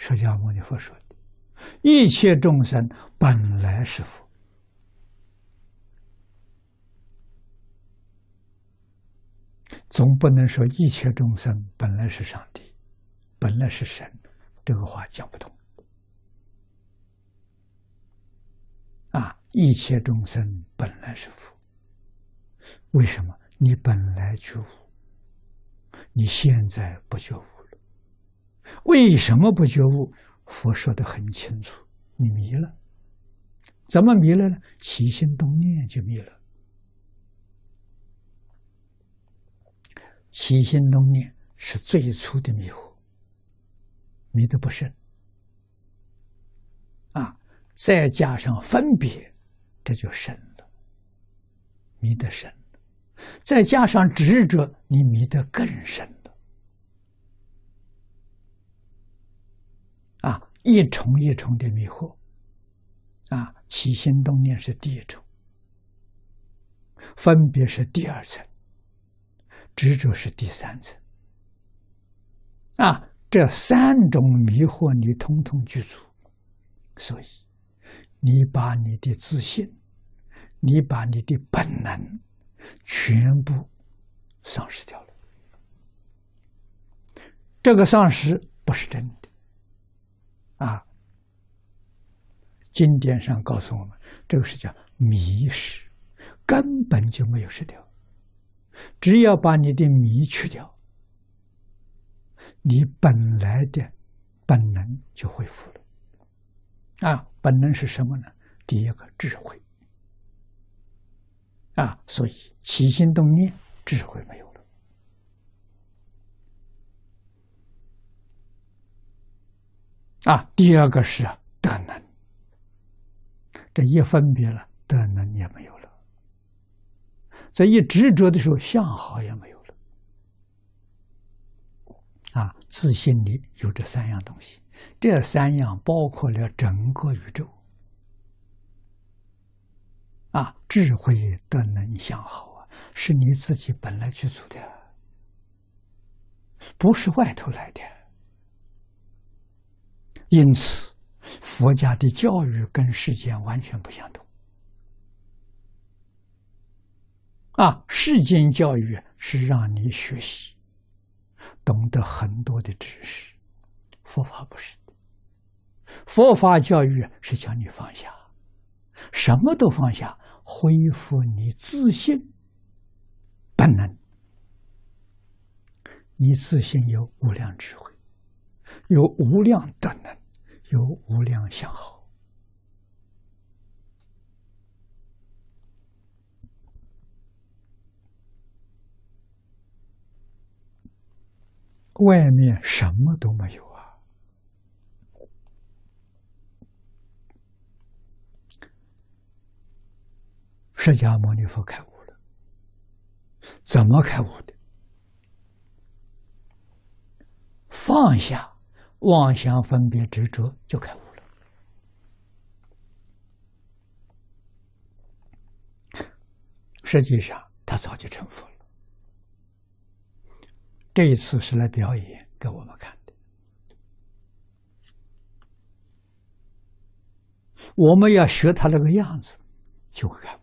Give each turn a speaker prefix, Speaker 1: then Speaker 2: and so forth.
Speaker 1: 释迦牟尼佛说的：“一切众生本来是佛。”总不能说一切众生本来是上帝，本来是神，这个话讲不通。啊，一切众生本来是佛，为什么？你本来觉悟，你现在不觉悟。为什么不觉悟？佛说的很清楚，你迷了。怎么迷了呢？起心动念就迷了。起心动念是最初的迷惑，迷得不深啊！再加上分别，这就深了，迷得深；再加上执着，你迷得更深了。啊，一重一重的迷惑，啊，起心动念是第一重，分别是第二层。执着是第三层，啊，这三种迷惑你通通具足，所以你把你的自信，你把你的本能全部丧失掉了。这个丧失不是真的，啊，经典上告诉我们，这个是叫迷失，根本就没有失掉。只要把你的迷去掉，你本来的本能就恢复了。啊，本能是什么呢？第一个智慧。啊，所以起心动念，智慧没有了。啊，第二个是德能，这一分别了，德能也没有了。在一执着的时候，相好也没有了。啊，自信里有这三样东西，这三样包括了整个宇宙。啊，智慧的能相好啊，是你自己本来具足的，不是外头来的。因此，佛家的教育跟世间完全不相同。啊，世间教育是让你学习，懂得很多的知识；佛法不是的，佛法教育是叫你放下，什么都放下，恢复你自信本能。你自信有无量智慧，有无量德能，有无量相好。外面什么都没有啊！释迦牟尼佛开悟了，怎么开悟的？放下妄想、分别、执着，就开悟了。实际上，他早就成佛了。这一次是来表演给我们看的，我们要学他那个样子，就会看。